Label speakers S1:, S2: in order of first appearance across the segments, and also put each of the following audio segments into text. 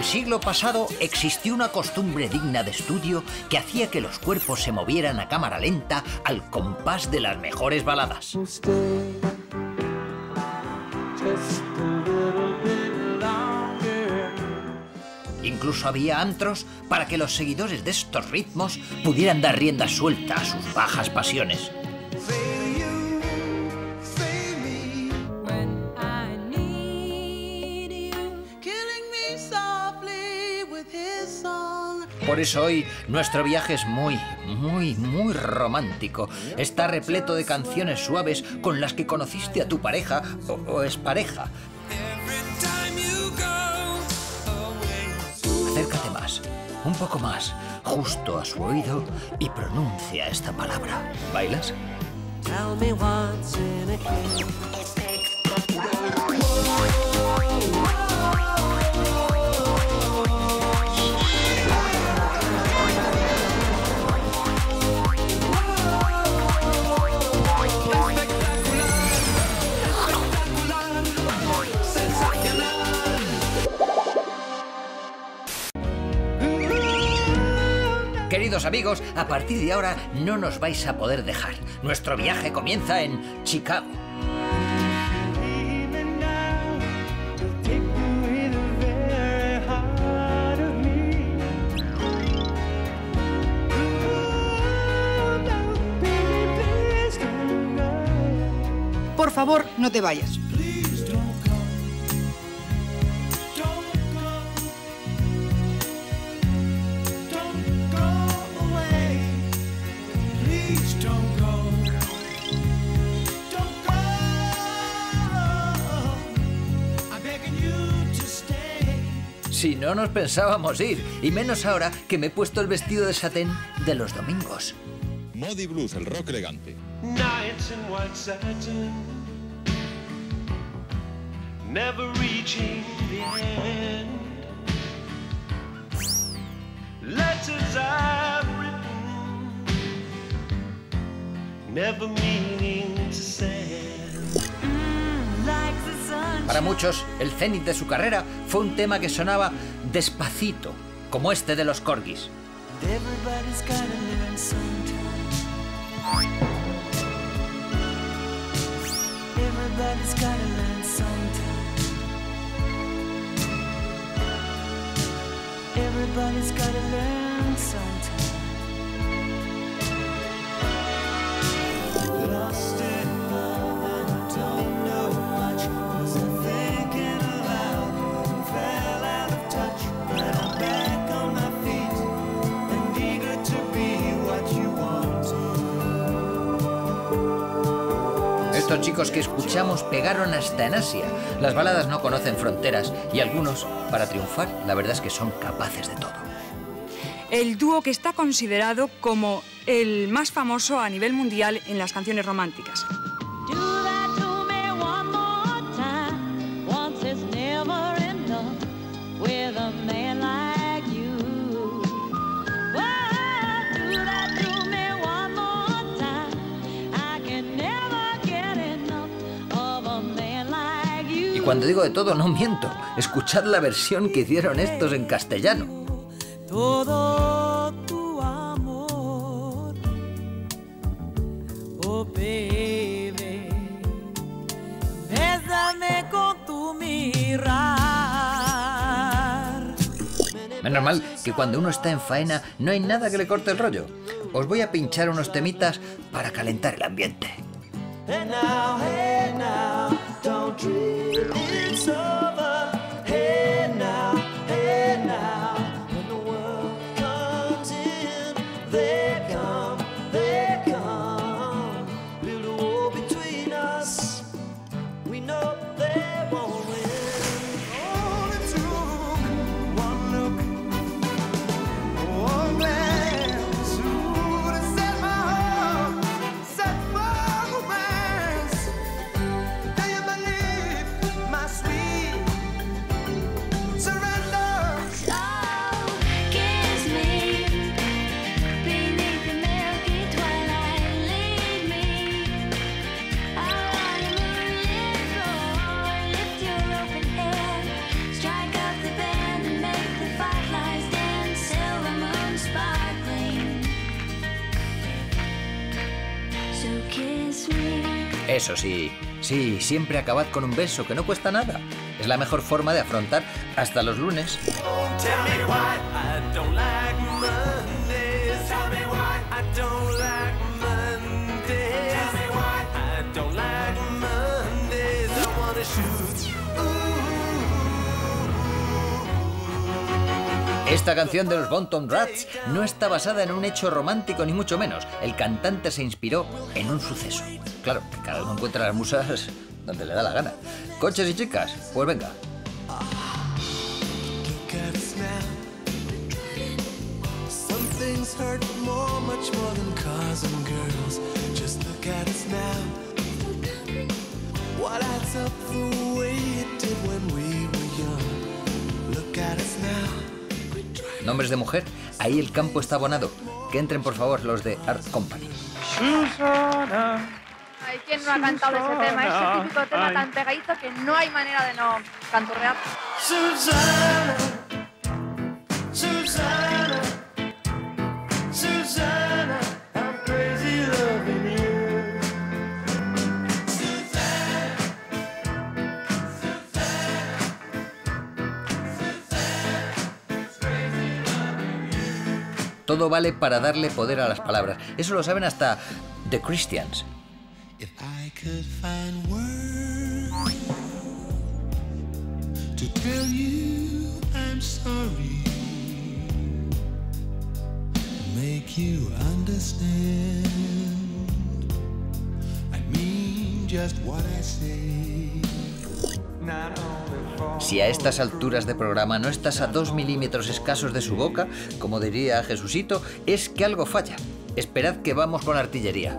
S1: el siglo pasado existió una costumbre digna de estudio que hacía que los cuerpos se movieran a cámara lenta al compás de las mejores baladas. Incluso había antros para que los seguidores de estos ritmos pudieran dar rienda suelta a sus bajas pasiones. Por eso hoy nuestro viaje es muy, muy, muy romántico. Está repleto de canciones suaves con las que conociste a tu pareja o, o es pareja. Acércate más, un poco más, justo a su oído y pronuncia esta palabra. ¿Bailas? Queridos amigos, a partir de ahora no nos vais a poder dejar. Nuestro viaje comienza en Chicago.
S2: Por favor, no te vayas.
S1: Si no nos pensábamos ir, y menos ahora que me he puesto el vestido de satén de los domingos.
S3: Modi Blues, el rock elegante.
S4: Nights in white satin, never reaching the end. Letters I've written, never meaning to send.
S1: Para muchos, el cenit de su carrera fue un tema que sonaba despacito, como este de los corgis. Estos chicos que escuchamos pegaron hasta en Asia. Las baladas no conocen fronteras y algunos, para triunfar, la verdad es que son capaces de todo.
S2: El dúo que está considerado como el más famoso a nivel mundial en las canciones románticas.
S1: Y cuando digo de todo, no miento. Escuchad la versión que hicieron estos en castellano.
S5: todo tu amor. Oh baby, bésame con tu mirar.
S1: Menos mal que cuando uno está en faena no hay nada que le corte el rollo. Os voy a pinchar unos temitas para calentar el ambiente.
S5: Hey now, hey now, don't dream it's over.
S1: Eso sí, sí, siempre acabad con un beso, que no cuesta nada. Es la mejor forma de afrontar hasta los lunes. Esta canción de los Bonton Rats no está basada en un hecho romántico ni mucho menos. El cantante se inspiró en un suceso. Claro, que cada uno encuentra las musas donde le da la gana. Coches y chicas, pues venga.
S6: Look at us now. Some things hurt more, much more than cars and girls. Just look at us now. What adds up the way it did when we were young? Look at us now.
S1: Nombres de mujer, ahí el campo está abonado. Que entren por favor los de Art Company.
S7: Hay quien no ha cantado ese tema, ese típico tema tan pegadizo que no hay manera de no canturrear.
S6: Susanna, Susanna, Susanna, I'm crazy loving you. Susanna,
S1: Todo vale para darle poder a las palabras. Eso lo saben hasta The Christians.
S6: If I could find words to tell you I'm sorry, make you understand. I mean just what I say.
S1: Si a estas alturas de programa no estás a dos milímetros escasos de su boca, como diría Jesucito, es que algo falla. Esperad que vamos con artillería.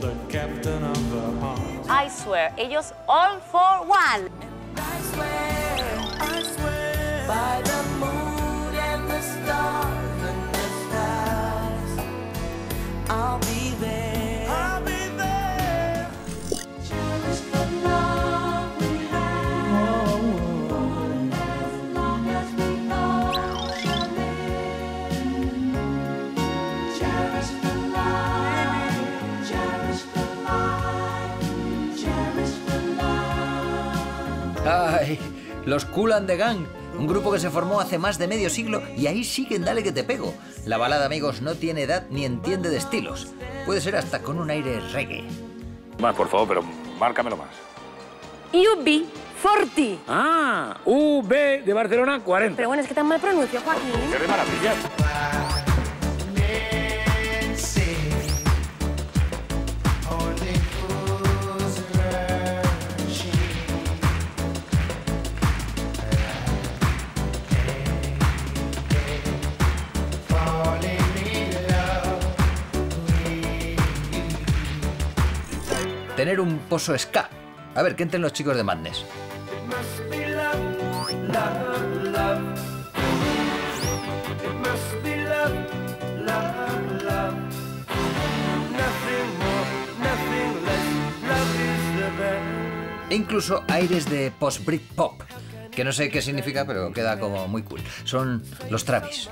S6: The captain of the.
S8: I swear, ellos all for one.
S1: Los Cool and the Gang, un grupo que se formó hace más de medio siglo y ahí siguen Dale que te pego. La balada, amigos, no tiene edad ni entiende de estilos. Puede ser hasta con un aire reggae.
S9: Más, por favor, pero márcamelo más.
S8: UB 40.
S9: Ah, UB de Barcelona 40.
S8: Pero bueno, es que tan mal pronuncio, Joaquín.
S9: ¡Qué de maravilla!
S1: Tener un pozo ska. A ver, que entren los chicos de Madness. E incluso aires de post-Brit pop. Que no sé qué significa, pero queda como muy cool. Son los Travis.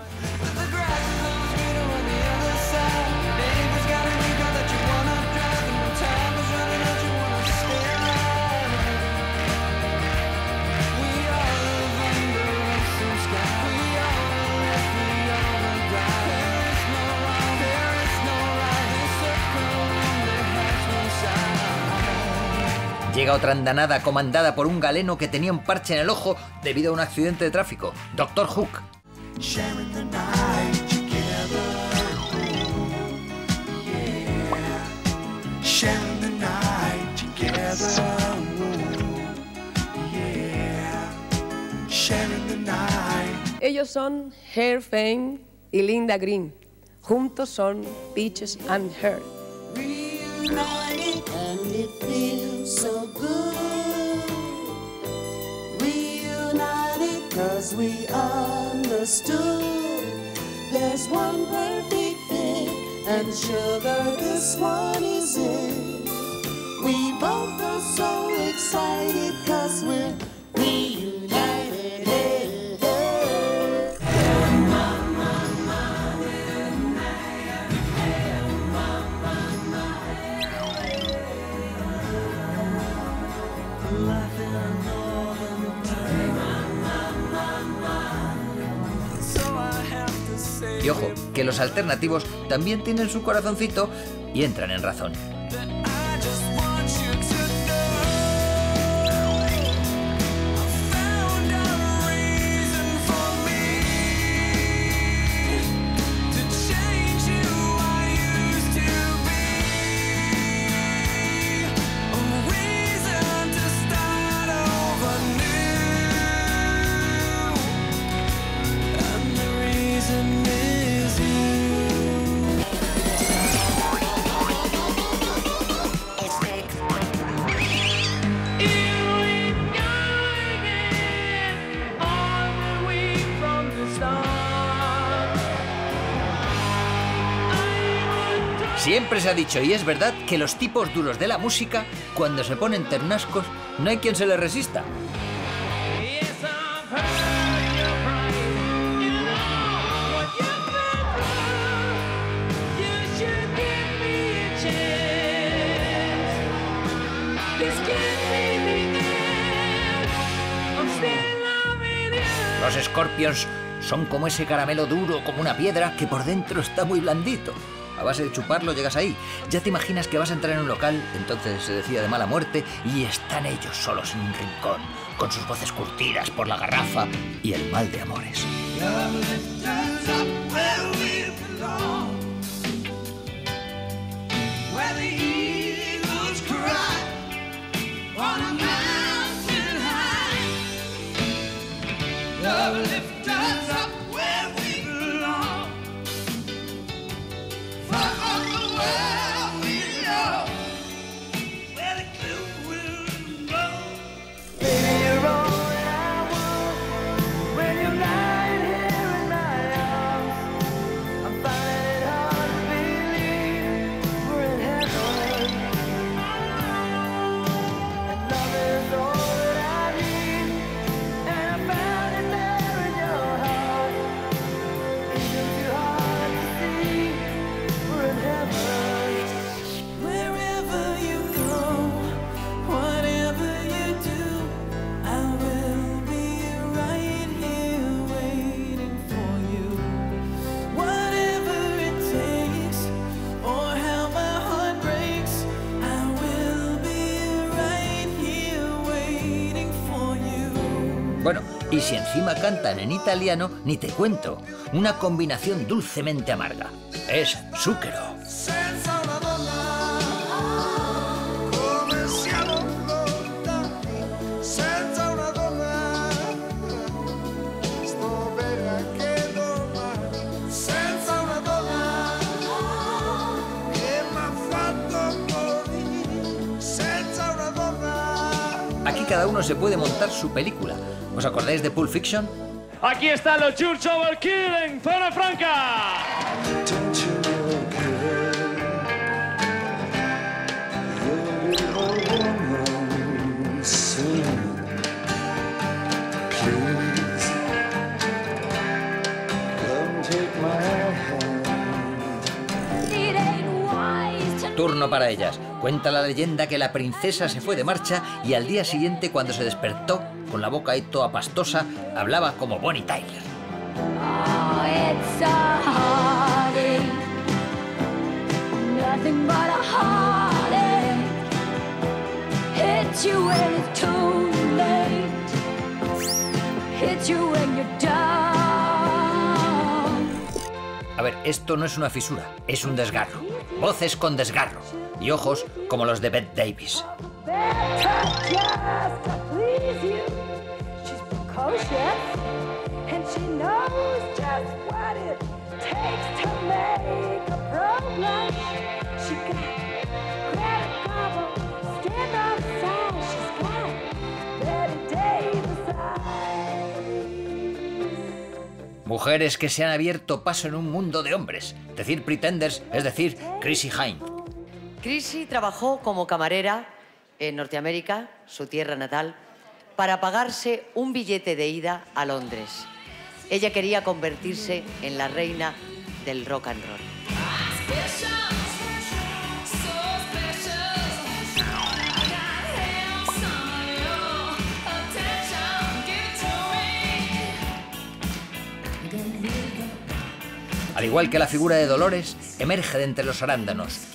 S1: Llega otra andanada comandada por un galeno que tenía un parche en el ojo debido a un accidente de tráfico. Doctor Hook.
S10: Ellos son Hair Fame y Linda Green. Juntos son Peaches and Her.
S5: So good. Reunited cause we understood. There's one perfect fit
S6: And sugar, this one is it. We both are so excited cause we're reunited.
S1: Y ojo, que los alternativos también tienen su corazoncito y entran en razón. Siempre se ha dicho, y es verdad, que los tipos duros de la música, cuando se ponen ternascos, no hay quien se les resista. Los Scorpions son como ese caramelo duro, como una piedra, que por dentro está muy blandito. A base de chuparlo llegas ahí. Ya te imaginas que vas a entrar en un local, entonces se decía de mala muerte, y están ellos solos en un rincón, con sus voces curtidas por la garrafa y el mal de amores.
S6: Wherever
S1: Bueno, y si encima cantan en italiano, ni te cuento. Una combinación dulcemente amarga. Es zucchero. Cada uno se puede montar su película. ¿Os acordáis de Pulp Fiction?
S9: Aquí están los Church Overkill en Zona Franca.
S1: Turno para ellas. Cuenta la leyenda que la princesa se fue de marcha y al día siguiente, cuando se despertó, con la boca ahí toda pastosa, hablaba como Bonnie Tyler.
S5: Oh, it's a. A
S1: ver, esto no es una fisura, es un desgarro. Voces con desgarro. Y ojos como los de Bette Davis. Mujeres que se han abierto paso en un mundo de hombres. Decir Pretenders es decir Chrissy Hind.
S11: Chrissy trabajó como camarera en Norteamérica, su tierra natal, para pagarse un billete de ida a Londres. Ella quería convertirse en la reina del rock and roll.
S1: Al igual que la figura de Dolores, emerge de entre los arándanos,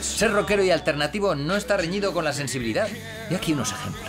S1: Ser rockero y alternativo no está reñido con la sensibilidad. Y aquí unos ejemplos.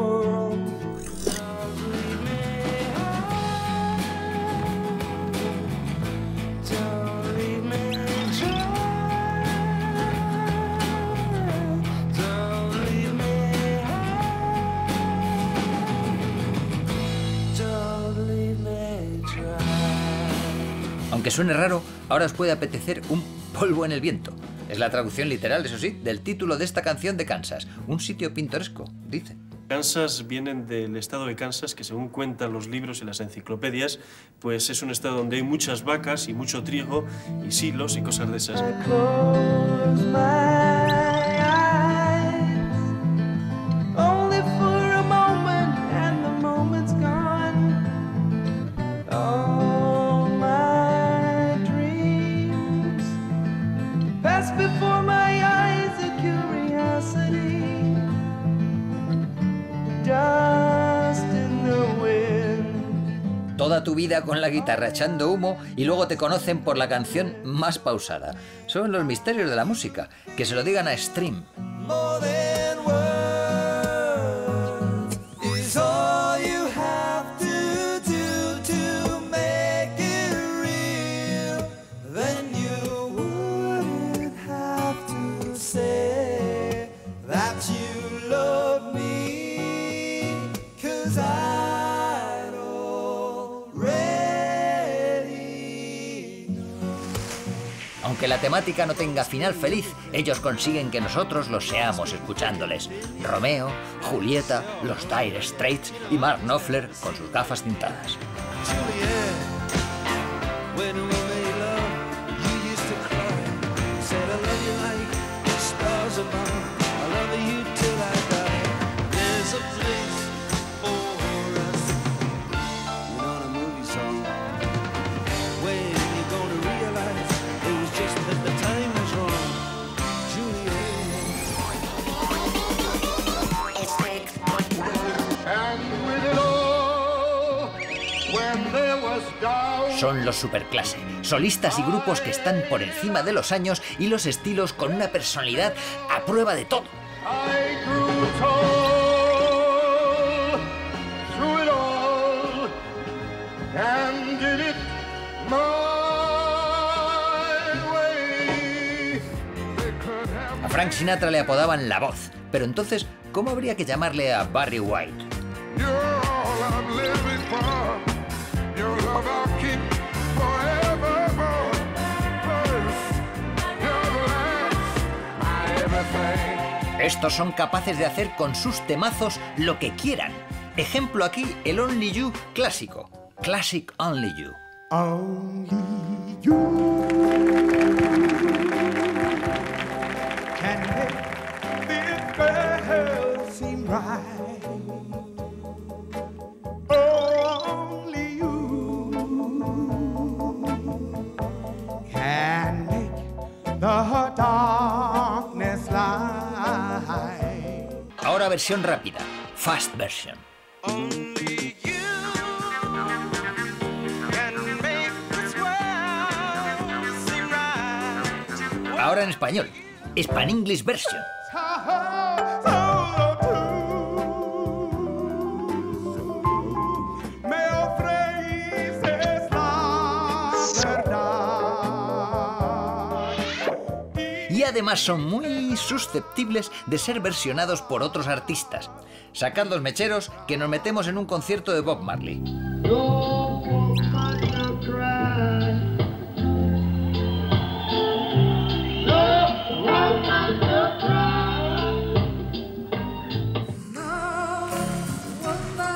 S1: Aunque suene raro, ahora os puede apetecer un polvo en el viento. Es la traducción literal, eso sí, del título de esta canción de Kansas. Un sitio pintoresco, dice.
S4: Kansas vienen del estado de Kansas, que según cuentan los libros y las enciclopedias, pues es un estado donde hay muchas vacas y mucho trigo y silos y cosas de esas.
S1: Con la guitarra echando humo y luego te conocen por la canción más pausada. Son los misterios de la música. Que se lo digan a Stream. Aunque la temática no tenga final feliz, ellos consiguen que nosotros lo seamos escuchándoles. Romeo, Julieta, los Dire Straits y Mark Knopfler con sus gafas tintadas. Son los superclase, solistas y grupos que están por encima de los años y los estilos con una personalidad a prueba de todo. A Frank Sinatra le apodaban La Voz, pero entonces, ¿cómo habría que llamarle a Barry White? Estos son capaces de hacer con sus temazos lo que quieran. Ejemplo aquí, el Only You clásico. Classic Only You. Versión rápida, fast version. Ahora en español, Span English version. Además son muy susceptibles de ser versionados por otros artistas. Sacad los mecheros que nos metemos en un concierto de Bob Marley.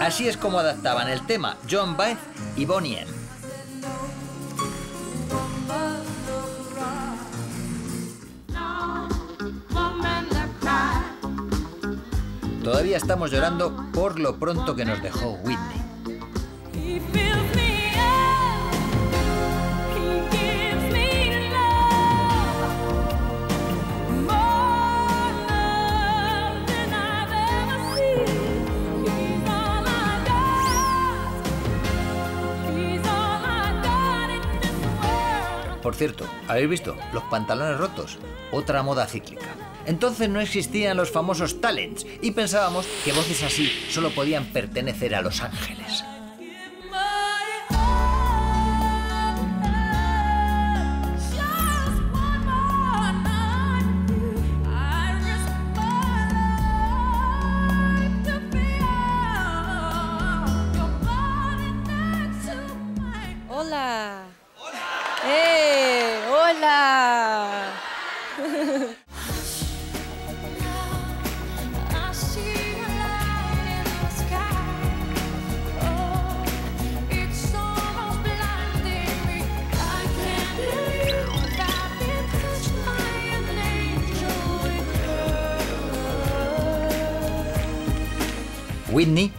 S1: Así es como adaptaban el tema John Baez y Bonnie M. Todavía estamos llorando por lo pronto que nos dejó Whitney. Por cierto, ¿habéis visto? Los pantalones rotos. Otra moda cíclica. Entonces no existían los famosos talents y pensábamos que voces así solo podían pertenecer a Los Ángeles.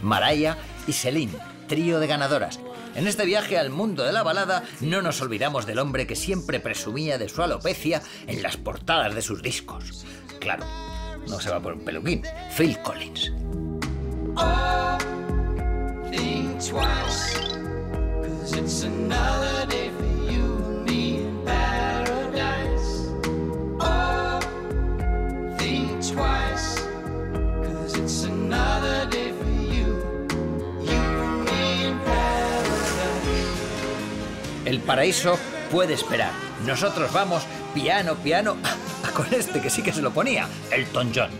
S1: Mariah y Celine, trío de ganadoras. En este viaje al mundo de la balada no nos olvidamos del hombre que siempre presumía de su alopecia en las portadas de sus discos. Claro, no se va por un peluquín, Phil Collins. El paraíso puede esperar. Nosotros vamos piano, piano, a con este que sí que se lo ponía, John.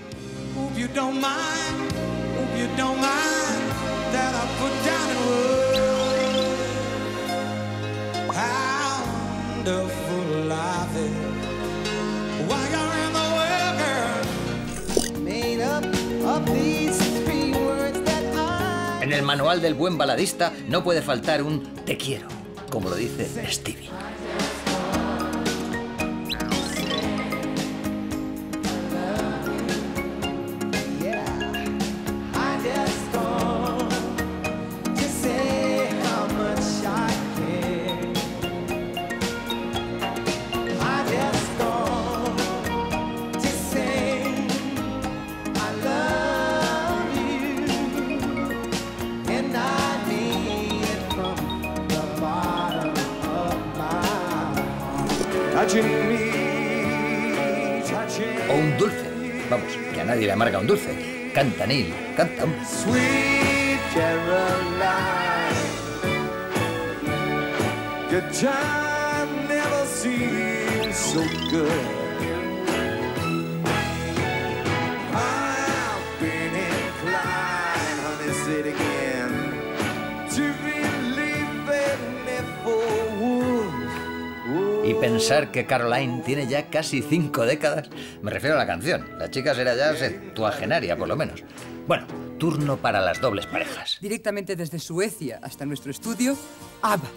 S12: Words that I
S1: En el manual del buen baladista no puede faltar un te quiero, como lo dice Stevie. Canta Neil, canta. hombre.
S12: Sweet Caroline, your time never seems so good. I've been inclined, honey, say it again,
S1: Y pensar que Caroline tiene ya casi cinco décadas, me refiero a la canción. La chica será ya septuagenaria, por lo menos. Bueno, turno para las dobles parejas.
S13: Directamente desde Suecia hasta nuestro estudio, ABBA.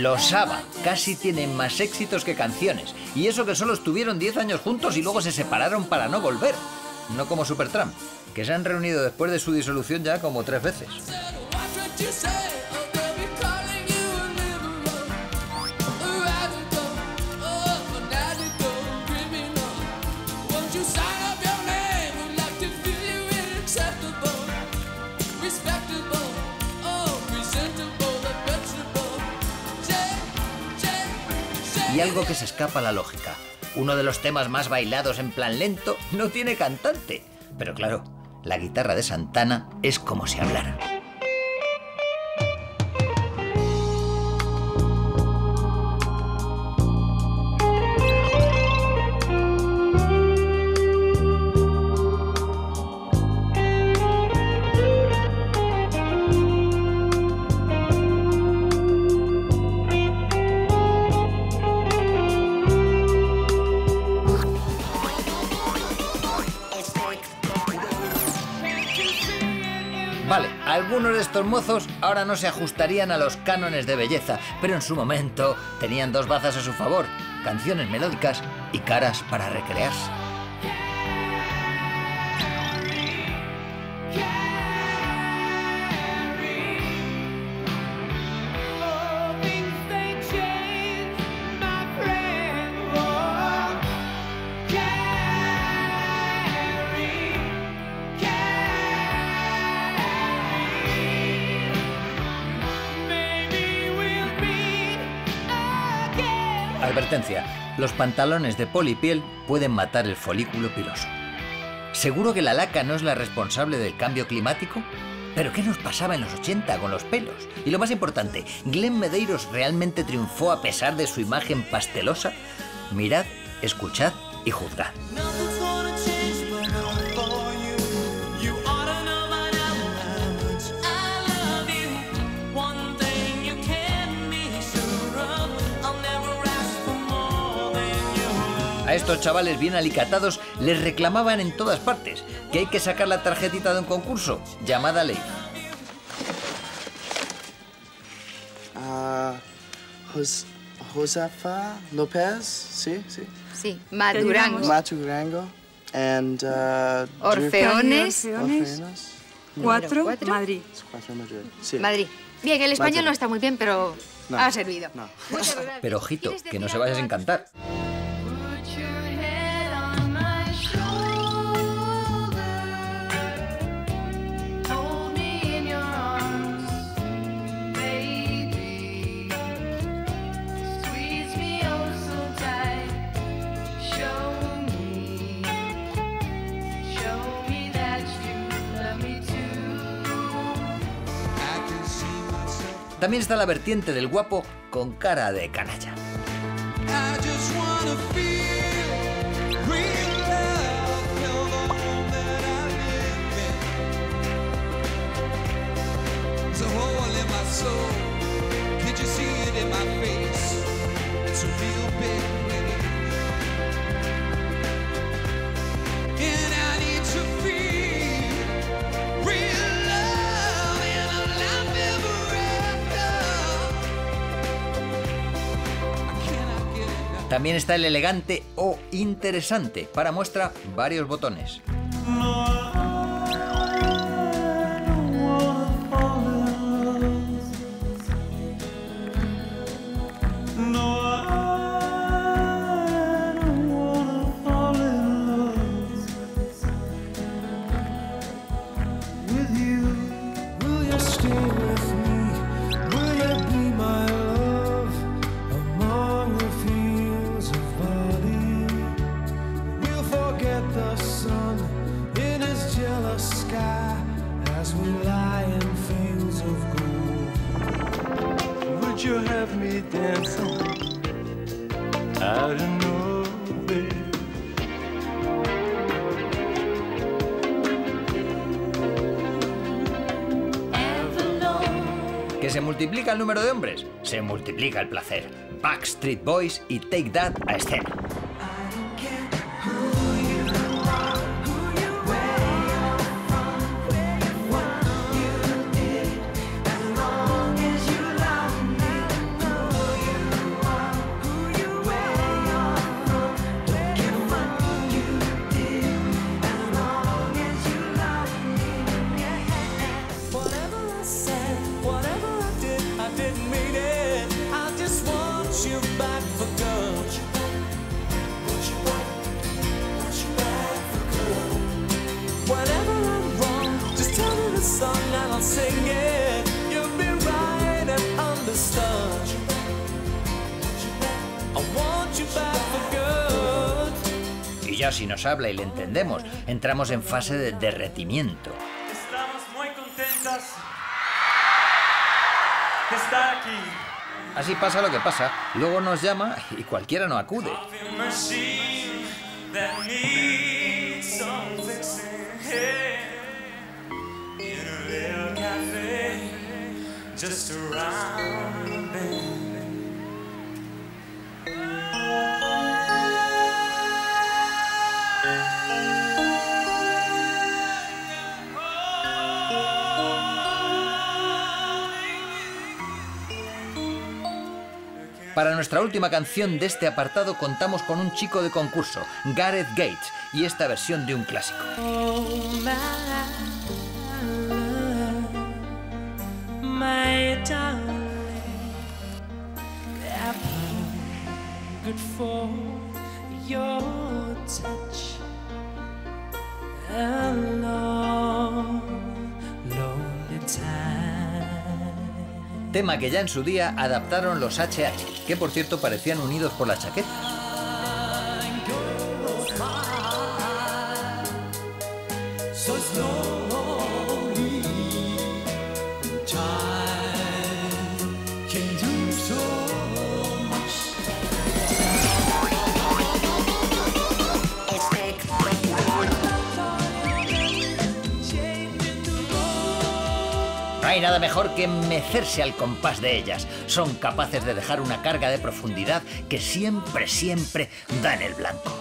S1: Los ABBA casi tienen más éxitos que canciones. Y eso que solo estuvieron 10 años juntos y luego se separaron para no volver. No como Supertramp, que se han reunido después de su disolución ya como tres veces. Y algo que se escapa a la lógica. Uno de los temas más bailados en plan lento no tiene cantante. Pero claro, la guitarra de Santana es como si hablara. Estos mozos ahora no se ajustarían a los cánones de belleza, pero en su momento tenían dos bazas a su favor, canciones melódicas y caras para recrearse. Los pantalones de polipiel pueden matar el folículo piloso. ¿Seguro que la laca no es la responsable del cambio climático? ¿Pero qué nos pasaba en los 80 con los pelos? Y lo más importante, ¿Glenn Medeiros realmente triunfó a pesar de su imagen pastelosa? Mirad, escuchad y juzgad. Estos chavales bien alicatados les reclamaban en todas partes que hay que sacar la tarjetita de un concurso, llamada ley.
S14: Jos- Josefa Lopez, sí, sí.
S15: Sí, Madurango.
S14: Maturango. And uh,
S15: Orfeones.
S14: Orfeones.
S2: Cuatro,
S15: Cuatro.
S2: Madrid.
S14: Cuatro Madrid. Sí.
S15: Madrid. Bien, el español
S14: Madrid.
S15: no está muy bien, pero
S14: No.
S15: ha servido.
S14: No.
S1: Pero ojito, que no se vaya sin cantar. También está la vertiente del guapo con cara de canalla. También está el elegante o interesante, para muestra varios botones. Multiplica el placer. Backstreet Boys y Take That a escena. Nos habla y le entendemos, entramos en fase de derretimiento.
S6: Estamos muy contentas de estar aquí.
S1: Así pasa lo que pasa. Luego nos llama y cualquiera no acude. Para nuestra última canción de este apartado contamos con un chico de concurso, Gareth Gates, y esta versión de un clásico.
S16: Oh.
S1: Tema que ya en su día adaptaron los HH, que por cierto parecían unidos por la chaqueta. Mejor que mecerse al compás de ellas. Son capaces de dejar una carga de profundidad que siempre, siempre da en el blanco.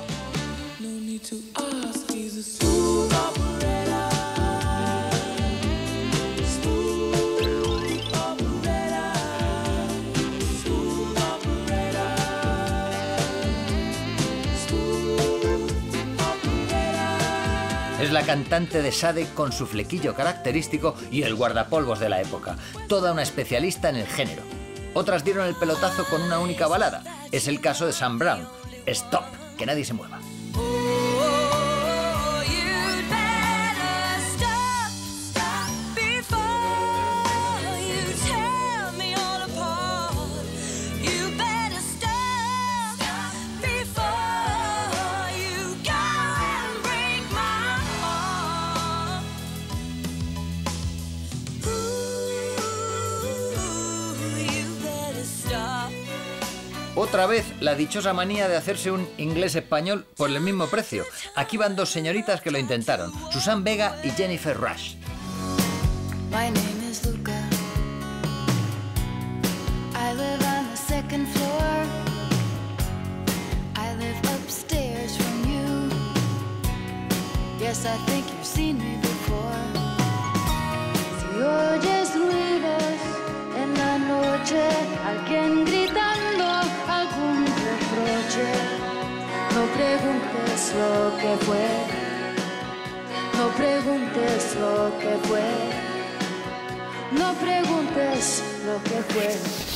S1: La cantante de Sade con su flequillo característico y el guardapolvos de la época. Toda una especialista en el género. Otras dieron el pelotazo con una única balada. Es el caso de Sam Brown. Stop, que nadie se mueva. Otra vez la dichosa manía de hacerse un inglés español por el mismo precio. Aquí van dos señoritas que lo intentaron, Susan Vega y Jennifer Rush.
S16: I live upstairs you. Yes, I think you've seen me before. En la noche, no preguntes lo que fue. No preguntes lo que fue. No preguntes lo que fue.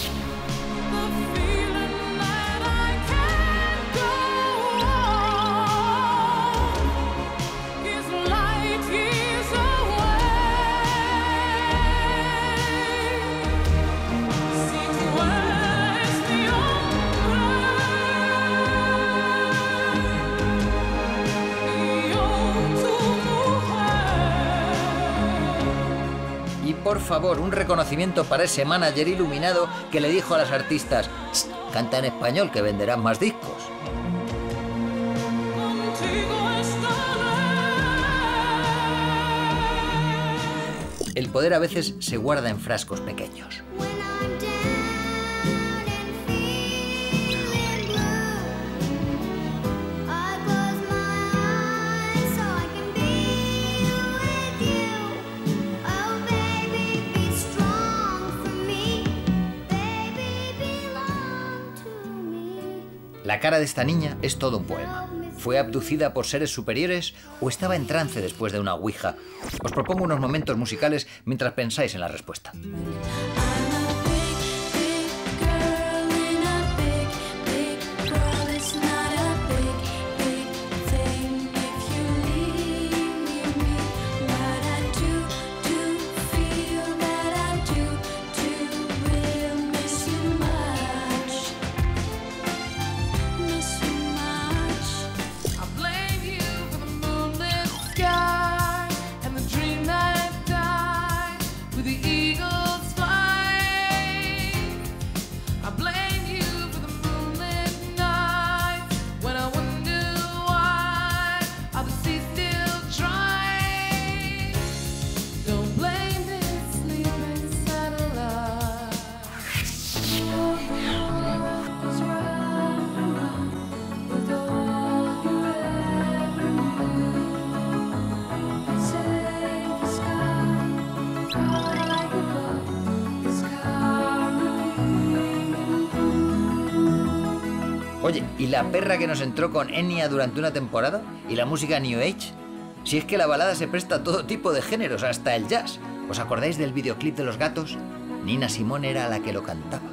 S1: Por favor, un reconocimiento para ese manager iluminado que le dijo a las artistas, "Tss, canta en español que venderán más discos. El poder a veces se guarda en frascos pequeños. La cara de esta niña es todo un poema. ¿Fue abducida por seres superiores o estaba en trance después de una ouija? Os propongo unos momentos musicales mientras pensáis en la respuesta. La perra que nos entró con Enya durante una temporada? ¿Y la música New Age? Si es que la balada se presta a todo tipo de géneros, hasta el jazz. ¿Os acordáis del videoclip de los gatos? Nina Simone era la que lo cantaba.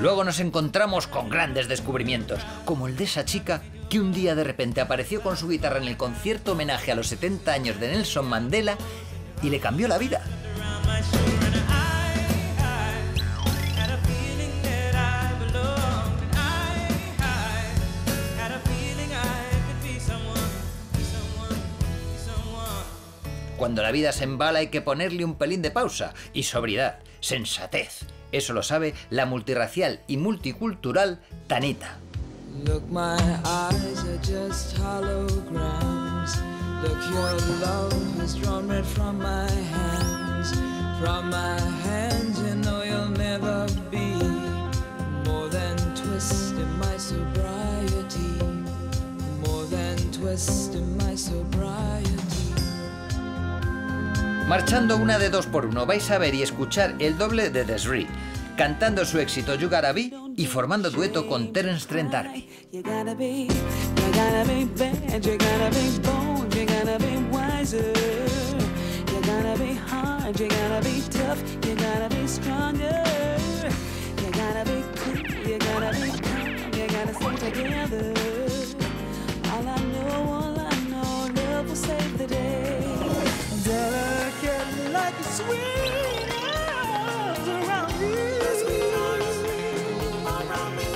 S1: Luego nos encontramos con grandes descubrimientos, como el de esa chica que un día de repente apareció con su guitarra en el concierto homenaje a los 70 años de Nelson Mandela y le cambió la vida. Cuando la vida se embala hay que ponerle un pelín de pausa y sobriedad, sensatez. Eso lo sabe la multirracial y multicultural Tanita.
S17: Look, my eyes are just holograms. Look, your love has drawn red from my hands. From my hands, you know you'll never be more than twist in my sobriety. More than twist in my sobriety.
S1: Marchando una de dos por uno, vais a ver y escuchar el doble de Desiree, cantando su éxito You Gotta Be y formando dueto con Terence Trent D'Arby.
S17: All I know, all I know, love will save the day. Delicate like a sweet arms around me. Around me.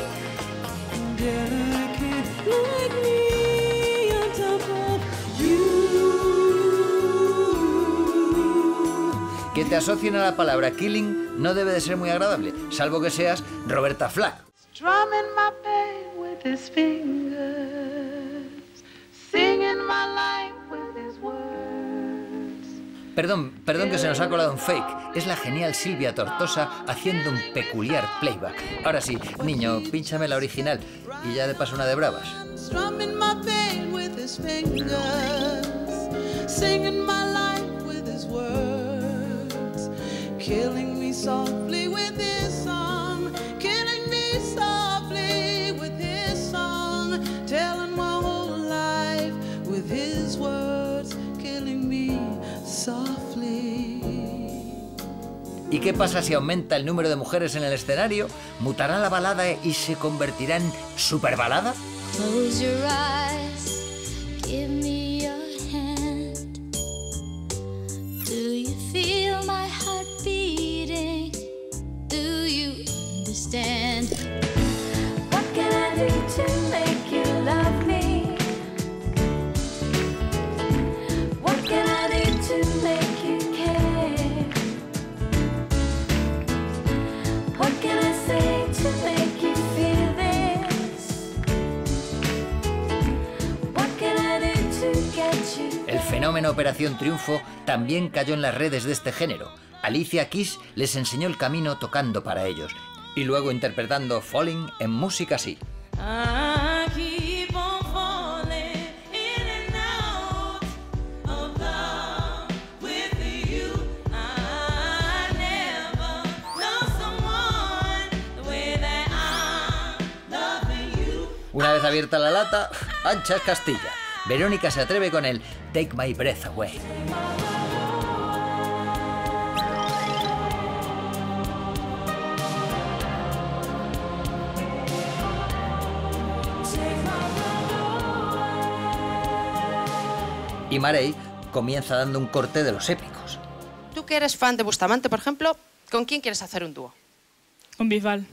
S17: Delicate like me on top of you.
S1: Que te asocien a la palabra killing no debe de ser muy agradable, salvo que seas Roberta Flack.
S5: Drumming my pain with his fingers, singing my life.
S1: Perdón, perdón que se nos ha colado un fake. Es la genial Silvia Tortosa haciendo un peculiar playback. Ahora sí, niño, pínchame la original y ya de paso una de bravas. ¿Y qué pasa si aumenta el número de mujeres en el escenario? ¿Mutará la balada y se convertirá en superbalada?
S13: Close your eyes,
S1: fenómeno Operación Triunfo también cayó en las redes de este género. Alicia Keys les enseñó el camino tocando para ellos y luego interpretando Falling en música así. Una vez abierta la lata, ancha es Castilla. Verónica se atreve con el Take My Breath Away. Y Marey comienza dando un corte de los épicos.
S18: Tú que eres fan de Bustamante, por ejemplo, ¿con quién quieres hacer un dúo?
S2: Con Bisbal.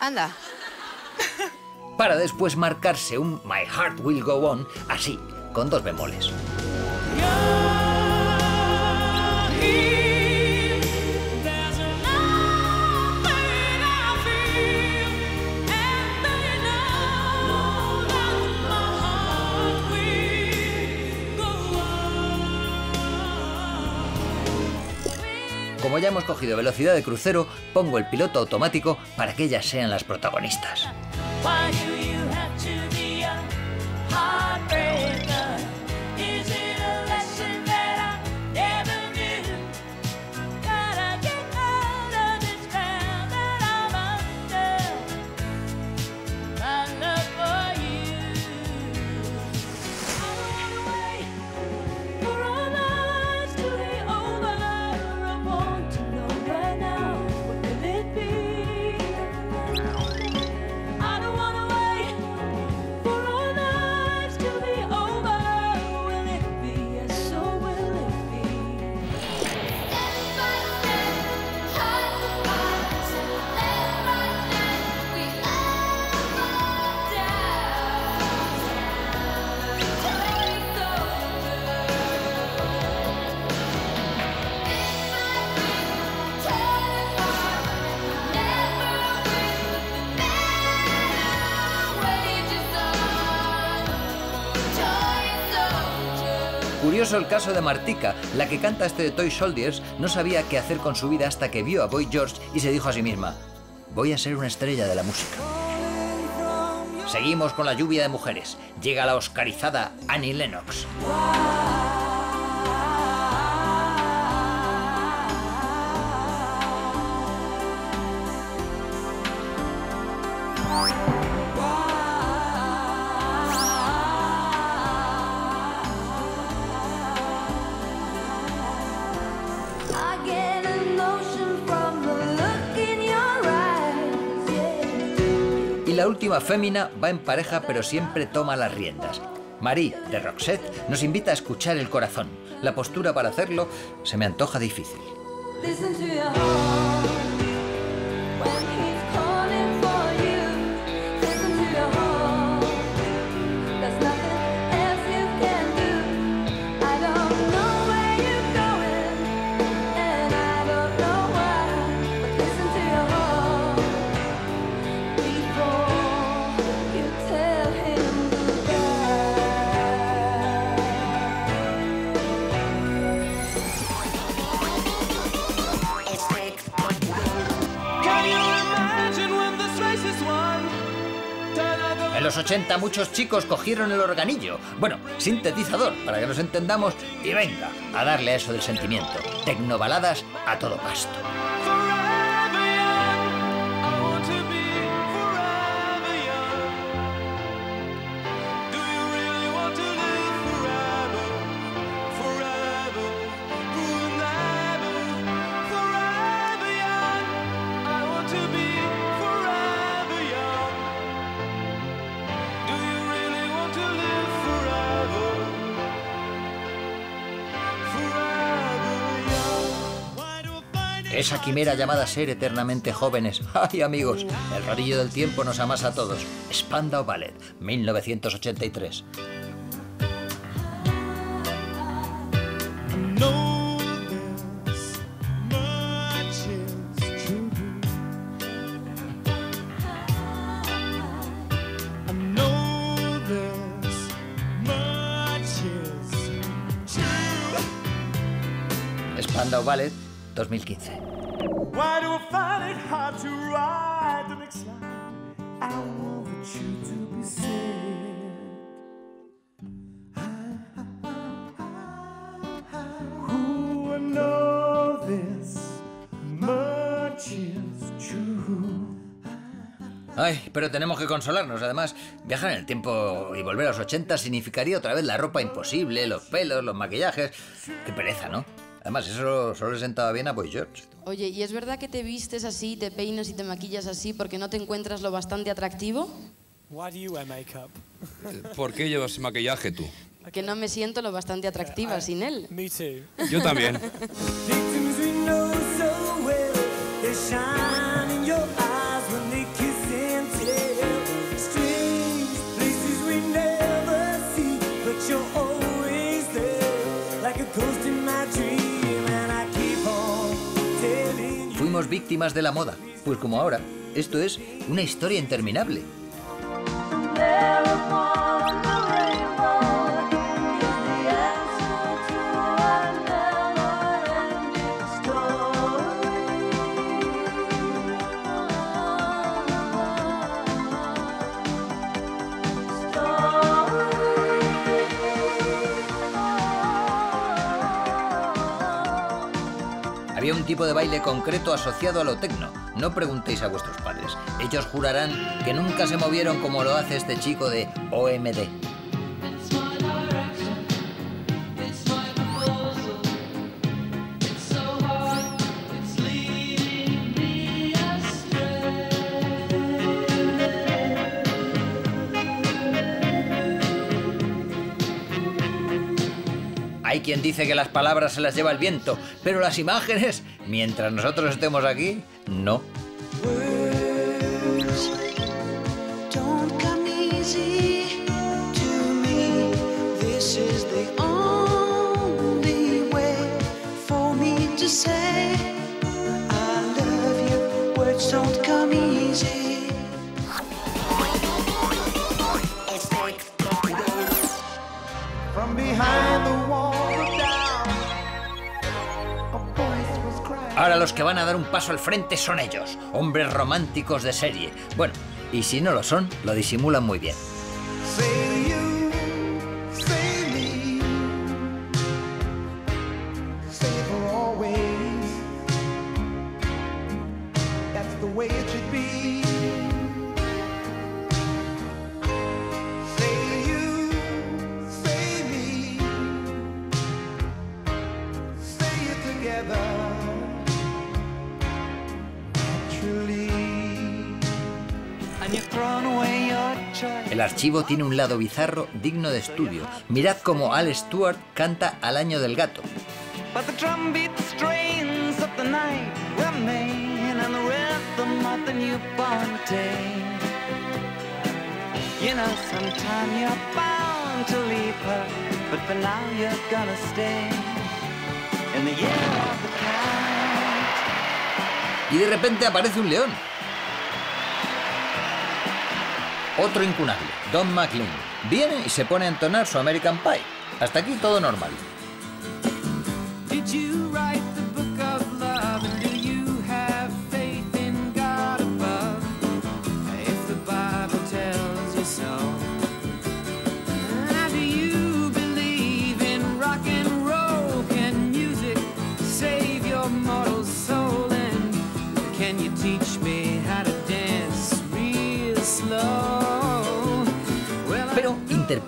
S18: Anda.
S1: Para después marcarse un My Heart Will Go On así, con dos bemoles.
S13: Como ya hemos cogido velocidad de crucero, pongo el piloto automático para que ellas sean las protagonistas. Curioso el caso de Martika, la que canta este de Toy Soldiers, no sabía qué hacer con su vida hasta que vio a Boy George y se dijo a sí misma, voy a ser una estrella de la música. Seguimos con la lluvia de mujeres. Llega la oscarizada Annie Lennox. La última fémina va en pareja pero siempre toma las riendas. Marie, de Roxette, nos invita a escuchar el corazón. La postura para hacerlo se me antoja difícil. Los 80 muchos chicos cogieron el organillo, bueno, sintetizador, para que nos entendamos, y venga, a darle a eso del sentimiento. Tecnobaladas a todo pasto. Esa quimera llamada ser eternamente jóvenes. ¡Ay, amigos! El rodillo del tiempo nos amasa a todos. Spandau Ballet, 1983. Spandau Ballet, 2015.
S12: Why do I find it hard to ride the next line? I want you to be sad. Who would know this much is true?
S13: Ay, pero tenemos que consolarnos. Además, viajar en el tiempo y volver a los 80 significaría otra vez la ropa imposible, los pelos, los maquillajes. Qué pereza, ¿no? Además, eso solo le sentaba bien a Boy George.
S19: Oye, ¿y es verdad que te vistes así, te peinas y te maquillas así porque no te encuentras lo bastante atractivo?
S20: Why do you wear makeup?
S6: ¿Por qué llevas maquillaje tú?
S19: Porque no me siento lo bastante atractiva sin él.
S20: Me too.
S6: Yo también.
S13: Víctimas de la moda. Pues como ahora, esto es una historia interminable.
S1: Tipo de baile concreto asociado a lo tecno. No preguntéis a vuestros padres. Ellos jurarán que nunca se movieron como lo hace este chico de OMD. Hay quien dice que las palabras se las lleva el viento, pero las imágenes, mientras nosotros estemos aquí, no.
S6: Don't come easy
S1: Ahora los que van a dar un paso al frente son ellos, hombres románticos de serie. Bueno, y si no lo son, lo disimulan muy bien. Archivo tiene un lado bizarro digno de estudio. Mirad cómo Al Stewart canta al año del gato. Y de repente aparece un león. Otro incunable, Don McLean. Viene y se pone a entonar su American Pie. Hasta aquí todo normal.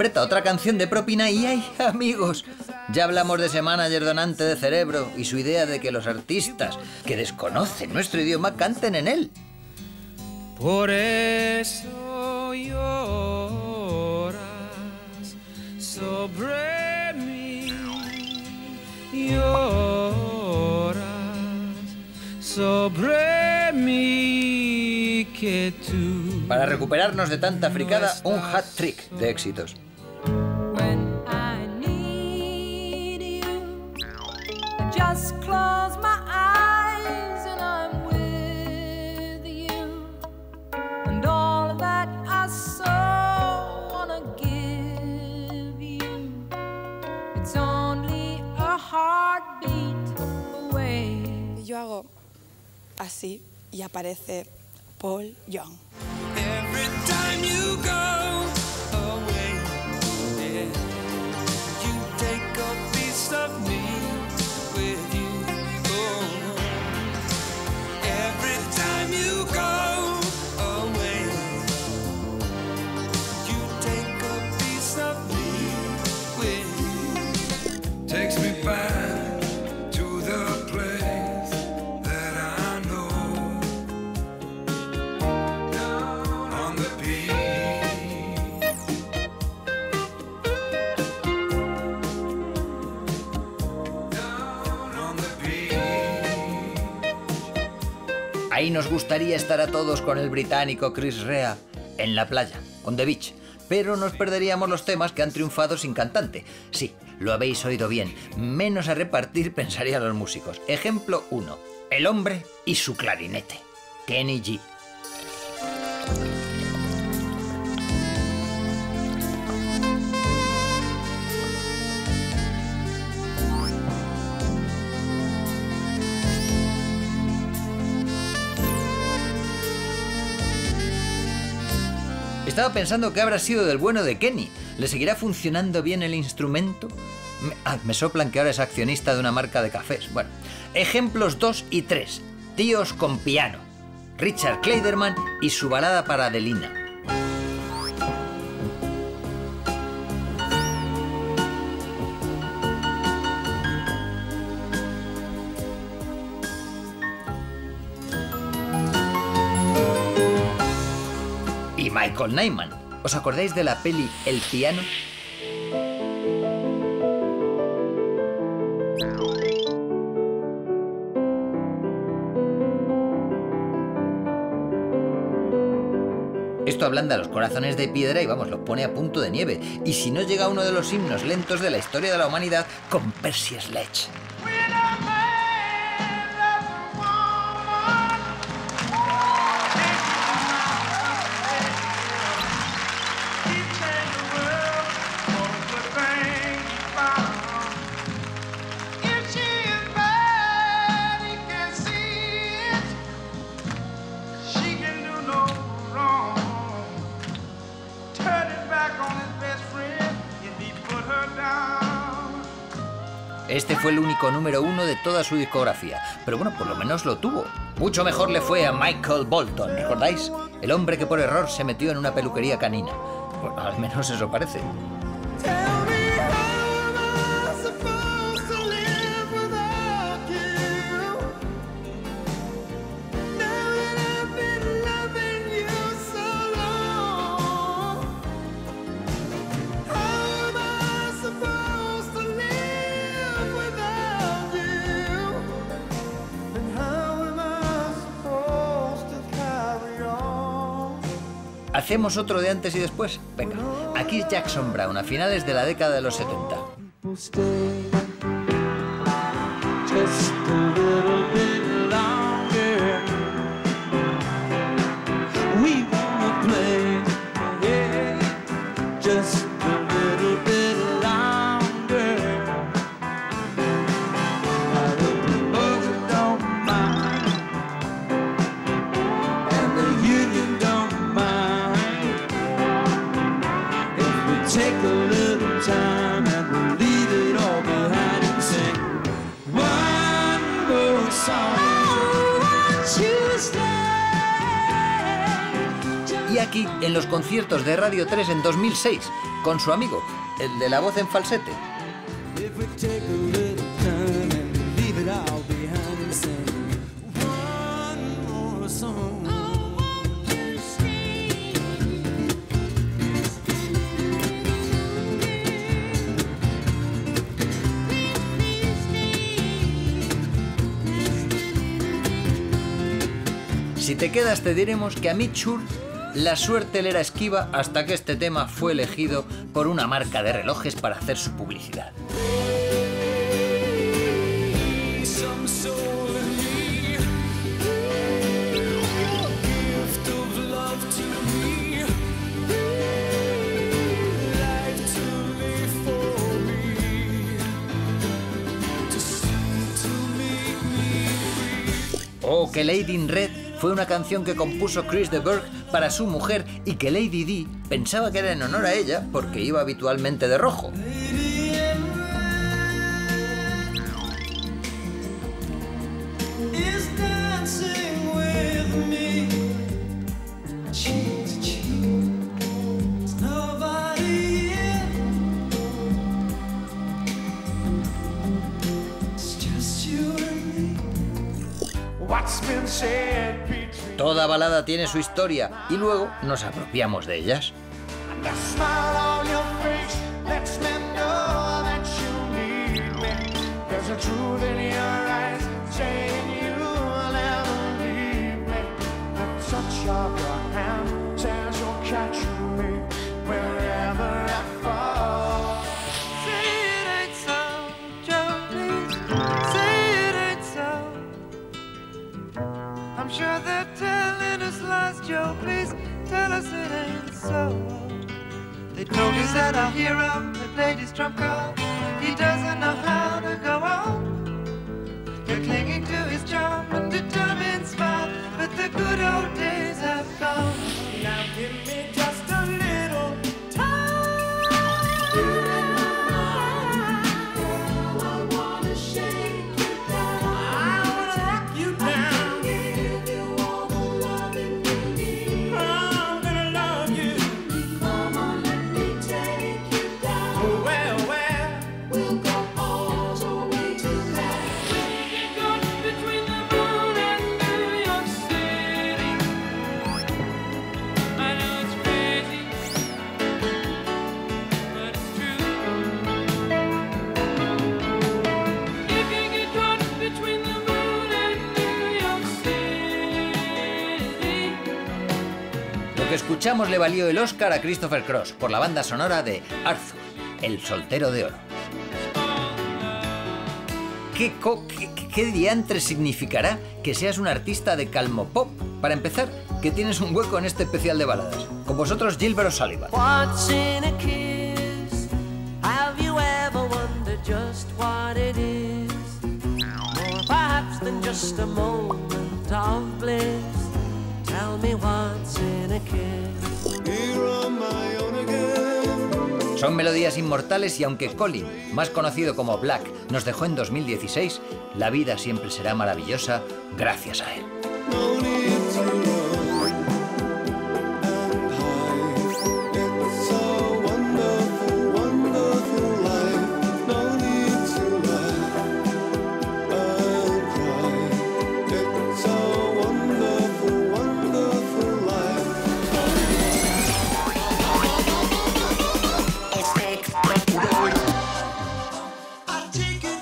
S1: Interpreta otra canción de propina y ¡ay, amigos! Ya hablamos de ese manager donante de cerebro y su idea de que los artistas que desconocen nuestro idioma canten en él.
S6: Por eso lloras sobre mí, lloras sobre mí que tú.
S1: Para recuperarnos de tanta fricada, un hat trick de éxitos.
S6: Just close my eyes and I'm with you. And all that I so wanna give you, it's only a heartbeat away.
S19: Yo hago así y aparece Paul Young.
S6: Every time you go away, yeah, you take a piece of
S1: Ahí nos gustaría estar a todos con el británico Chris Rea en la playa, on the beach. Pero nos perderíamos los temas que han triunfado sin cantante. Sí, lo habéis oído bien. Menos a repartir pensarían los músicos. Ejemplo 1. El hombre y su clarinete. Kenny G. Estaba pensando que habrá sido del bueno de Kenny. ¿Le seguirá funcionando bien el instrumento? Me, ah, me soplan que ahora es accionista de una marca de cafés. Bueno, ejemplos 2 y 3. Tíos con piano. Richard Kleiderman y su balada para Adelina. Michael Nyman. ¿Os acordáis de la peli El piano? Esto ablanda los corazones de piedra y vamos, los pone a punto de nieve. Y si no llega uno de los himnos lentos de la historia de la humanidad con Percy Sledge. Este fue el único número uno de toda su discografía, pero bueno, por lo menos lo tuvo. Mucho mejor le fue a Michael Bolton, ¿recordáis? El hombre que por error se metió en una peluquería canina. Bueno, al menos eso parece. ¿Hacemos otro de antes y después? Venga, aquí es Jackson Brown, a finales de la década de los 70. Radio 3 en 2006, con su amigo, el de la voz en falsete. Si te quedas te diremos que a Mitch Schur la suerte le era esquiva hasta que este tema fue elegido por una marca de relojes para hacer su publicidad. Oh, que Lady in Red fue una canción que compuso Chris de Burgh para su mujer y que Lady Di pensaba que era en honor a ella porque iba habitualmente de rojo. Balada tiene su historia y luego nos apropiamos de ellas.
S6: So. They told us that our hero had played his trump card. He doesn't know how to go on. They're clinging to his charm and determined smile, but the good old
S1: le valió el Oscar a Christopher Cross por la banda sonora de Arthur, el soltero de oro. ¿Qué, co- diantre significará que seas un artista de calmo pop? Para empezar, que tienes un hueco en este especial de baladas. Con vosotros, Gilbert O'Sullivan.
S6: Tell me what's in a kiss.
S1: Son melodías inmortales y aunque Colin, más conocido como Black, nos dejó en 2016, la vida siempre será maravillosa gracias a él.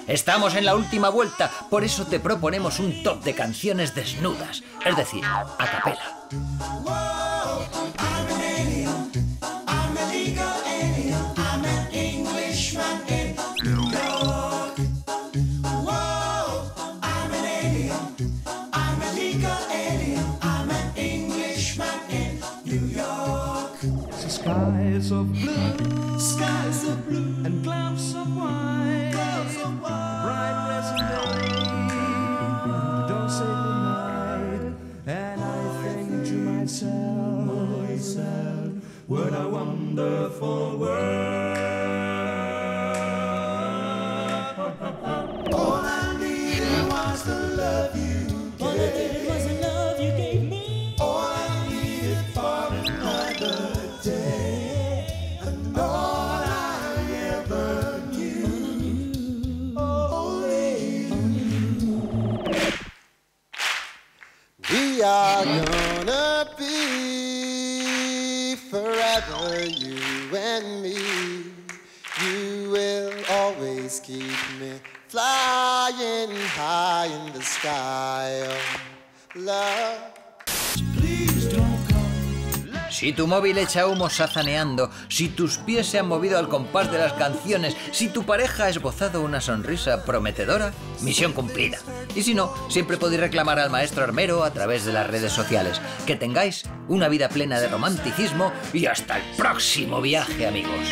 S1: Estamos en la última vuelta, por eso te proponemos un top de canciones desnudas, es decir, a capela.
S21: High in the sky.
S1: Si tu móvil echa humo sazaneando, si tus pies se han movido al compás de las canciones, si tu pareja ha esbozado una sonrisa prometedora, misión cumplida. Y si no, siempre podéis reclamar al maestro armero a través de las redes sociales. Que tengáis una vida plena de romanticismo y hasta el próximo viaje, amigos.